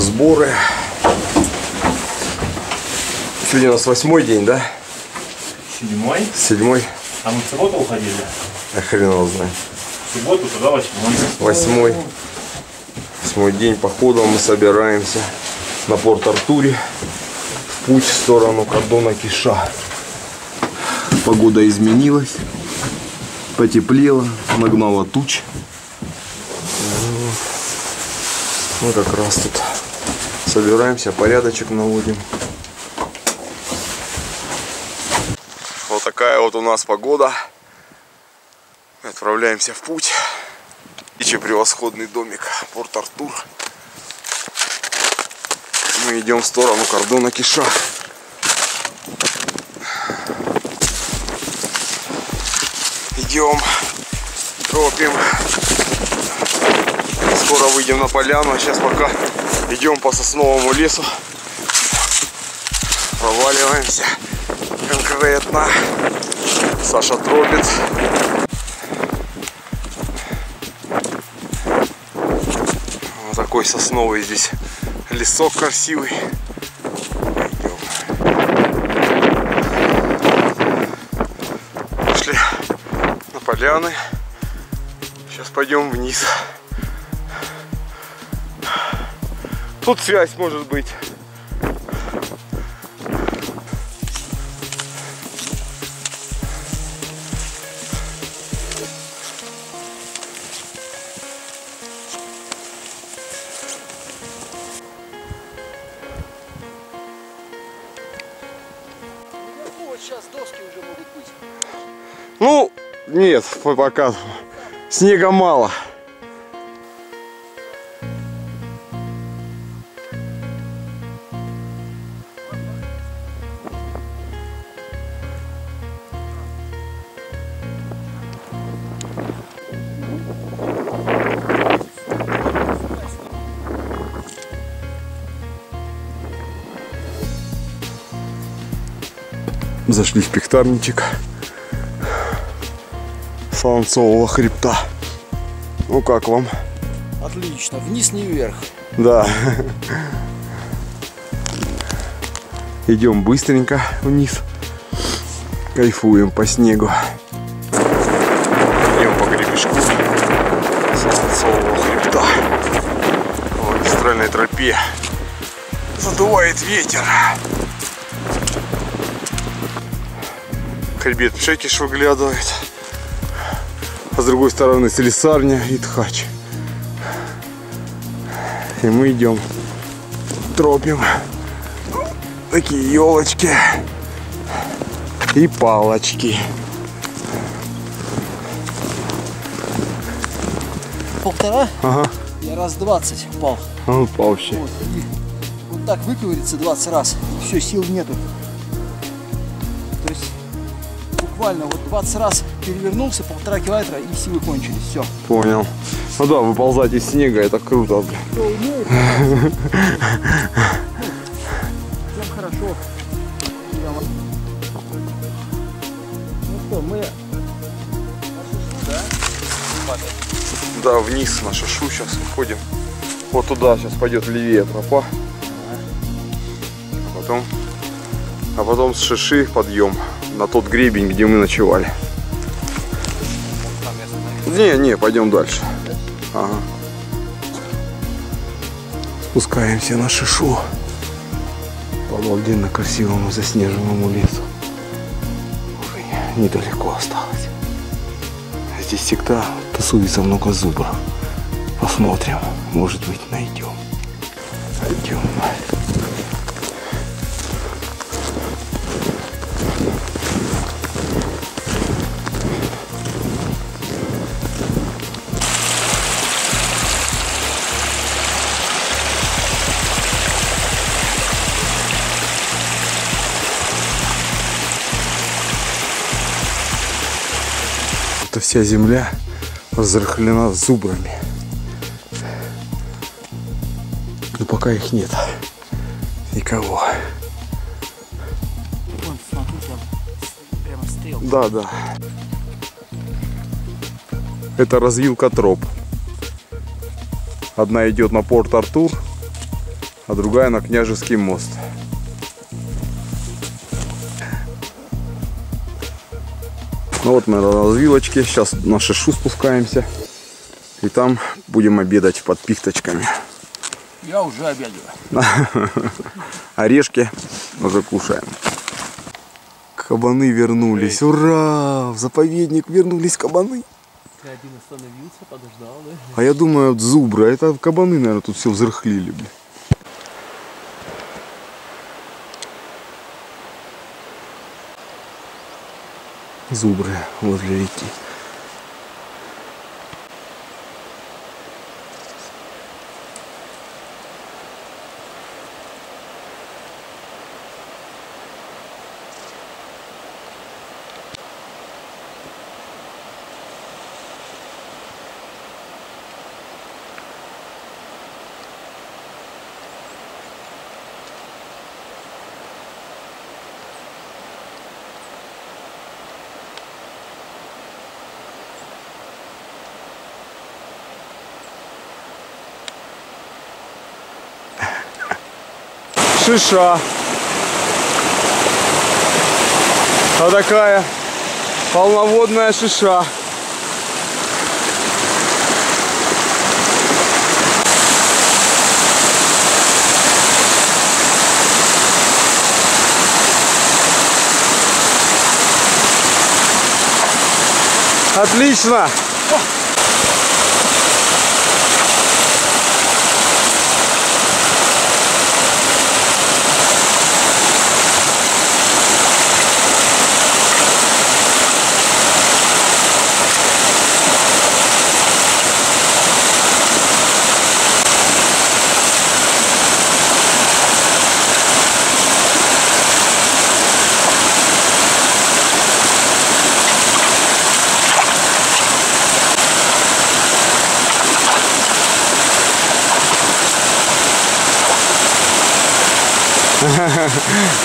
Сборы. Сегодня у нас восьмой день, да? Седьмой. Седьмой. А мы в субботу уходили. А хрен его знает. В субботу, тогда восьмой. Восьмой. Восьмой день похода мы собираемся на порт Артуре в путь в сторону кордона Киша. Погода изменилась, потеплело, нагнало туч. Мы как раз тут собираемся, порядочек наводим. Вот такая вот у нас погода. Отправляемся в путь. Ичи превосходный домик, порт Артур. Мы идем в сторону кордона Киша. Идем, тропим. Скоро выйдем на поляну, а сейчас пока идем по сосновому лесу. Проваливаемся конкретно. Саша тропит. Вот такой сосновый здесь лесок красивый. Идем. Пошли на поляны. Сейчас пойдем вниз. Тут связь может быть. Сейчас доски уже могут быть. Ну, нет, по- пока снега мало. Зашли в пектарничек. Солнцового хребта. Ну как вам? Отлично, вниз не вверх. Да. Идем быстренько вниз. Кайфуем по снегу. Идем по гребешку Солнцового хребта. По магистральной тропе. Задувает ветер. Хребет Пшекиш выглядывает. А с другой стороны слесарня и тхач. И мы идем, тропим такие елочки и палочки. Полтора? Ага, Я раз 20 упал. он упал вообще. Вот, и вот так выковыриться 20 раз. Все, сил нету. Буквально вот 20 раз перевернулся, полтора километра и силы кончились. Все. Понял. Ну да, выползать из снега, это круто, блин. Кто умеет, всем хорошо. Ну что, мы Да, вниз на шашу сейчас уходим. Вот туда сейчас пойдет левее тропа. А потом, а потом с шиши подъем на тот гребень, где мы ночевали. Не, не, пойдем дальше. Ага. Спускаемся на шишу по обалденно красивому заснеженному лесу. Уже недалеко осталось. Здесь всегда тусуется много зубров. Посмотрим, может быть найдем. Пойдем. Это вся земля разрыхлена зубрами. Но пока их нет. Никого. Вон, смотри, там прямо стрелка. Да, да. Это развилка троп. Одна идет на порт Артур, а другая на Княжеский мост. Вот мы на развилочке, сейчас на шишу спускаемся. И там будем обедать под пихточками. Я уже обедаю. Орешки уже кушаем. Кабаны вернулись. Ура! В заповедник вернулись кабаны. Ты один остановился, подождал, да? А я думаю, вот зубры. А это кабаны, наверное, тут все взрыхлили. Бля. Зубры возле реки. Шиша. Вот такая полноводная шиша. Отлично!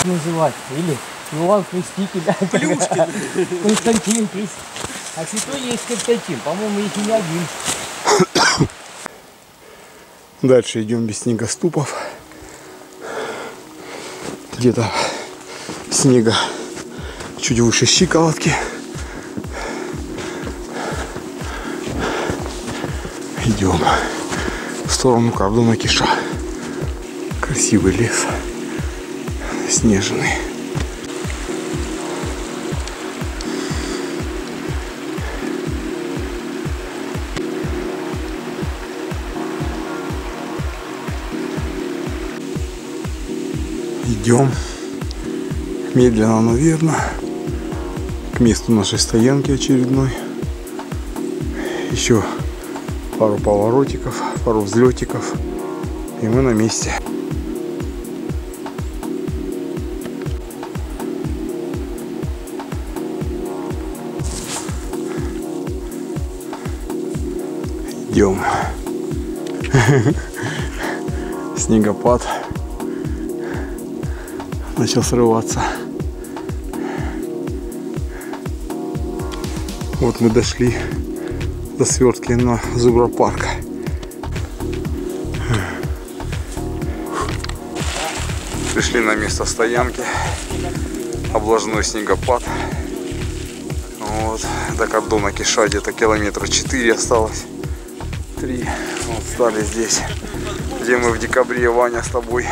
Называть. Или Иван Креститель. Константин Креститель. А святой есть Константин. По-моему, их не один. Дальше идем без снегоступов. Где-то снега чуть выше щиколотки. Идем в сторону кордона Киша. Красивый лес. Снежный. Идем медленно, но верно к месту нашей стоянки очередной. Еще пару поворотиков, пару взлетиков, и мы на месте. Идем. Снегопад начал срываться. Вот мы дошли до свертки на Зубропарк. Пришли на место стоянки. Облажной снегопад. Вот. До кордона Киша где-то километра 4 осталось. Три. Вот стали здесь, где мы в декабре, Ваня, с тобой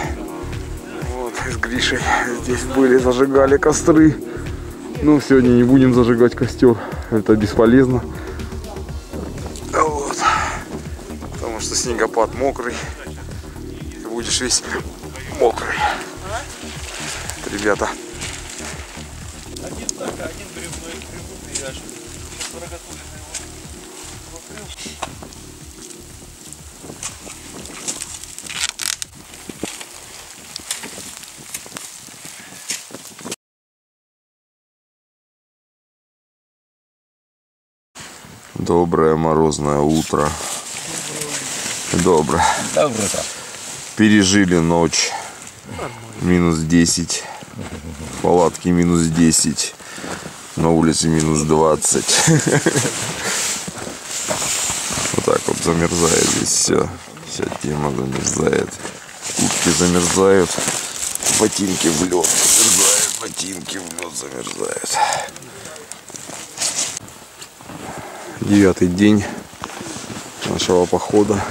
вот, с Гришей здесь были, зажигали костры. Ну, сегодня не будем зажигать костер, это бесполезно. Вот. Потому что снегопад мокрый. Будешь весь мокрый. Ребята. Доброе морозное утро. Доброе. Доброе. Пережили ночь. Минус 10. В палатке минус 10. На улице минус 20. Вот так вот замерзает здесь все. Вся тема замерзает. Куртки замерзают. Ботинки в лед замерзают. Ботинки в лед замерзают. Девятый день нашего похода.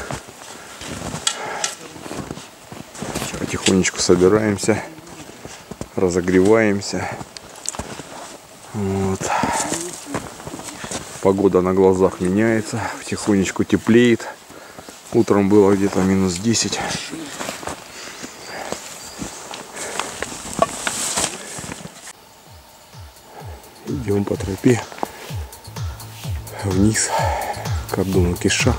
Потихонечку собираемся, разогреваемся. Вот. Погода на глазах меняется, потихонечку теплеет. Утром было где-то минус 10. Идем по тропе вниз к Абдулу Киша.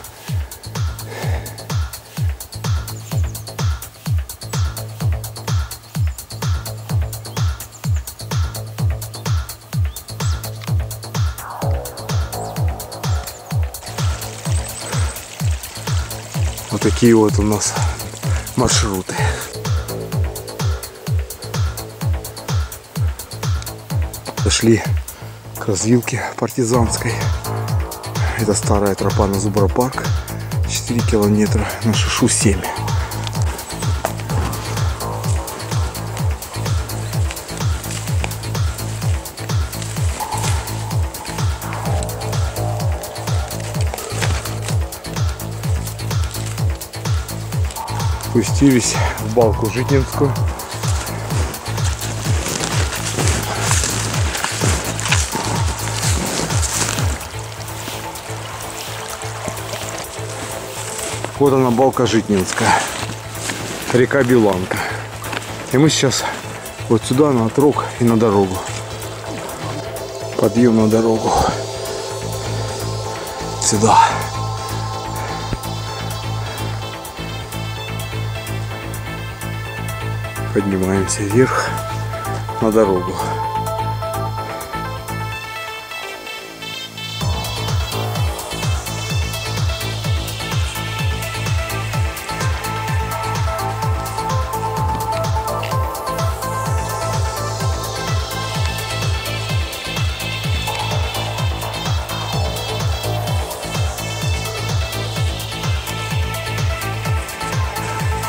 Вот такие вот у нас маршруты. Дошли к развилке партизанской. Это старая тропа на Зубропарк. 4 километра на Шишу 7. Спустились в балку Житнинскую. Вот она балка Житнинская. Река Биланка. И мы сейчас вот сюда на отрог и на дорогу. Подъем на дорогу. Сюда. Поднимаемся вверх на дорогу.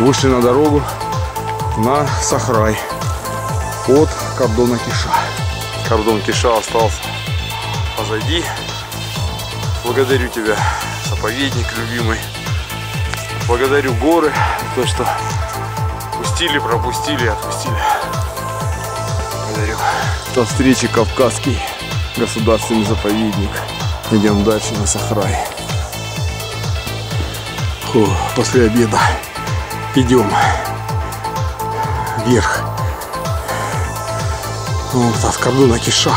Вышли на дорогу на Сахрай от кордона Киша. Кордон Киша остался позади. Благодарю тебя, заповедник любимый. Благодарю горы, то, что пустили, пропустили, отпустили. Благодарю. До встречи Кавказский государственный заповедник. Идем дальше на Сахрай. Фу, после обеда идем вверх. Вот от кордона Киша.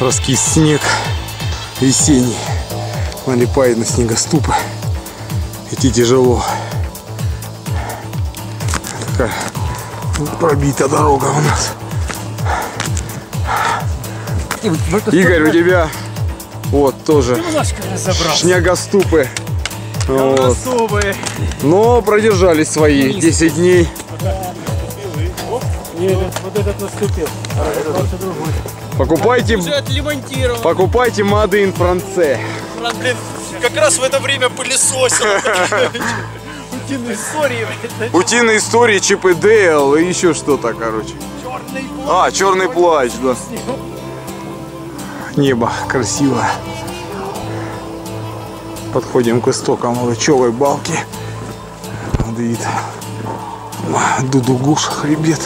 Раскис снег весенний. Налипает на снегоступы. Идти тяжело. Такая пробита дорога у нас. Игорь, у тебя вот тоже снегоступы. Вот. Но продержались свои 10 дней. Вот этот наступил. Покупайте, отремонтирован. покупайте Made in France. Блин, как раз в это время пылесосил. Утиные истории. Утиные истории, Чип и Дейл и еще что-то, короче. Черный А, черный плащ, да. Небо красиво. Подходим к истокам Лычевой балки. Вот вид. Дудугуш, хребет.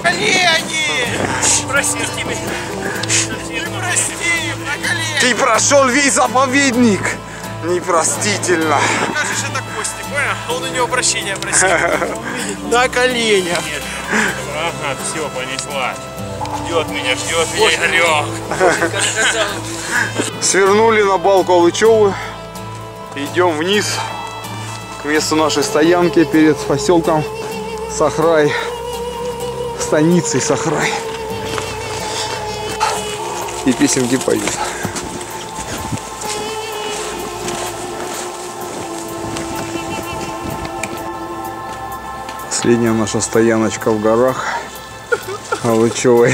колени! Простите меня. Прости, на колени. Ты прошел весь заповедник. Непростительно. Скажешь, это Кости, понял? Он у него прощения просил. На коленях. Ага, все, понесла. Ждет меня, ждет меня Игорек. Свернули на балку Алычевы. Идем вниз к месту нашей стоянки перед поселком Сахрай. Станицей Сахрай. И песенки поют. Последняя наша стояночка в горах. Алычевой.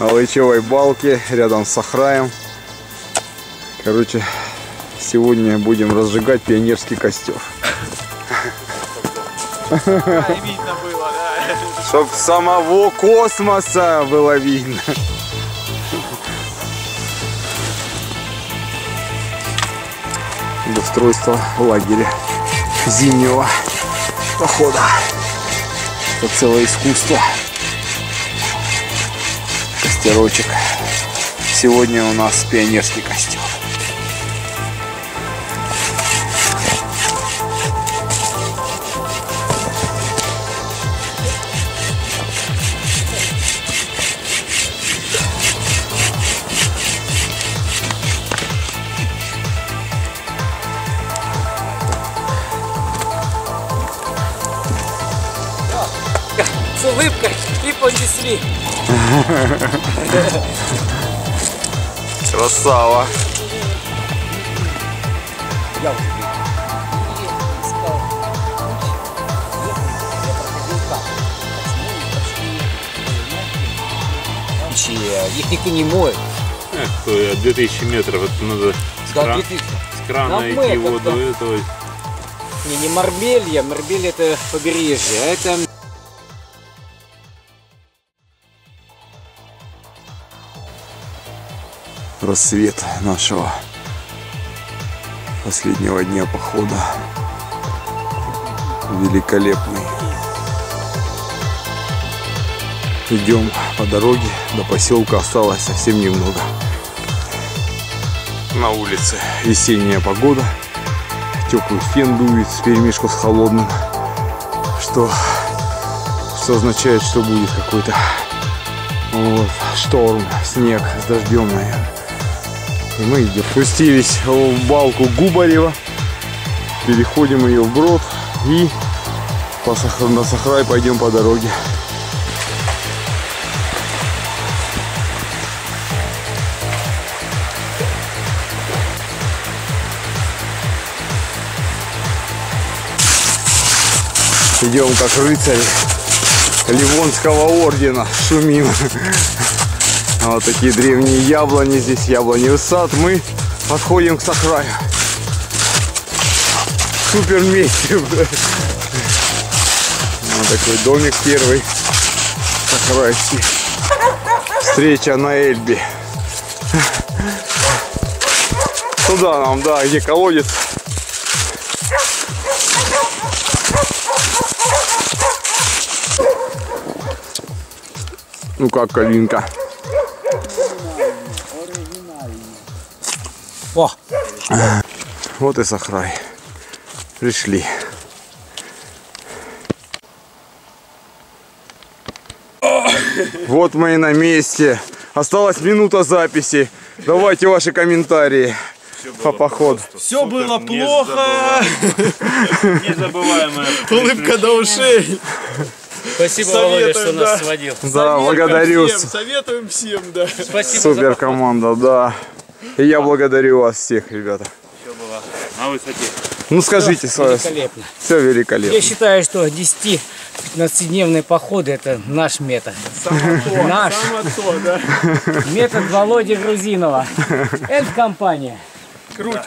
Алычевой балки рядом с Сахраем. Короче, Сегодня будем разжигать пионерский костер. Чтоб самого космоса было видно. Устройство лагеря зимнего похода. Это целое искусство. Костерочек. Сегодня у нас пионерский костер. С улыбкой и понесли. Красава. Я уже Их никто не моет. Эх, то я 2000 метров, это надо с, Да, кран- 2000. с крана Нам идти воду это- этого. Не, не Марбелья, Марбелья это побережье, а это рассвет нашего последнего дня похода. Великолепный. Идем по дороге. До поселка осталось совсем немного. На улице весенняя погода. Теплый фен дует в перемешку с холодным. Что, что означает, что будет какой-то вот, шторм, снег с дождем, наверное. И мы идем. В балку Губарева. Переходим ее вброд и по Сахар, на Сахрай пойдем по дороге. Идем как рыцари Ливонского ордена. Шумим. Вот такие древние яблони здесь, яблоневый сад. Мы подходим к Сахраю. Супер месте. Вот такой домик первый. Сахрайский. Встреча на Эльбе. Туда нам, да, где колодец. Ну как, Калинка? О, Вот и Сахрай. Пришли. Вот мы и на месте. Осталась минута записи. Давайте ваши комментарии по походу. Все было плохо. Незабываемая. Улыбка до ушей. спасибо, Советуем, Володя, что да. нас сводил. Да, благодарю. Всем, советуем всем, да. Спасибо Супер команда, да. И я благодарю вас всех, ребята. Все было на высоте. Ну скажите свое. Великолепно. Все великолепно. Я считаю, что 10-15-дневные походы это наш метод. Наш Само то, да. метод Володи Грузинова. Это компания. Круть.